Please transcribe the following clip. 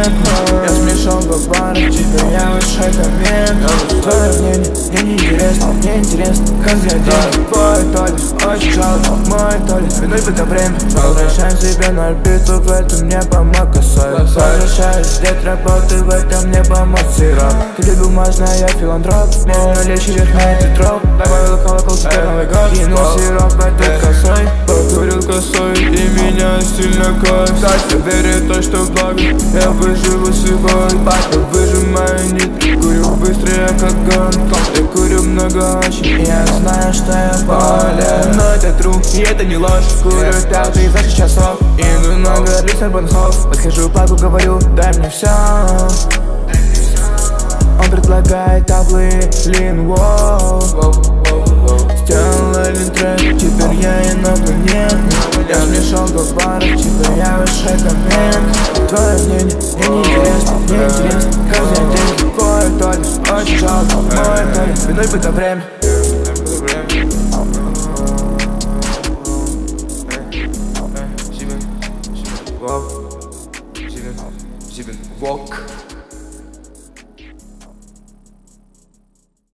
Я смешал барах, теперь я высший коммент Твое мнение мне не интересно, мне интересно Как взять деньги, твой толик Очень жалко, мой толик Виной это время Возвращаем себе на орбиту, в этом мне помог косой Возвращаюсь, дед работы, в этом мне помог сироп. Ты любил мажная, я филантроп Медленно лечи верхний петроп Добавил колокол, теперь Новый год Кинул сироп, этот Косой и меня сильно косит. Я верю то, что благо Я выживу сегодня. Я выжимаю нитки, курю быстрее как гон Я курю много очень, я знаю, что я болен. Но это true, и это не ложь. Курю пятый за шесть часов Иду на горле Сарбанхоф Подхожу к папу, говорю, дай мне все Он предлагает таблы, лин, воу Noi bëka vrem Walk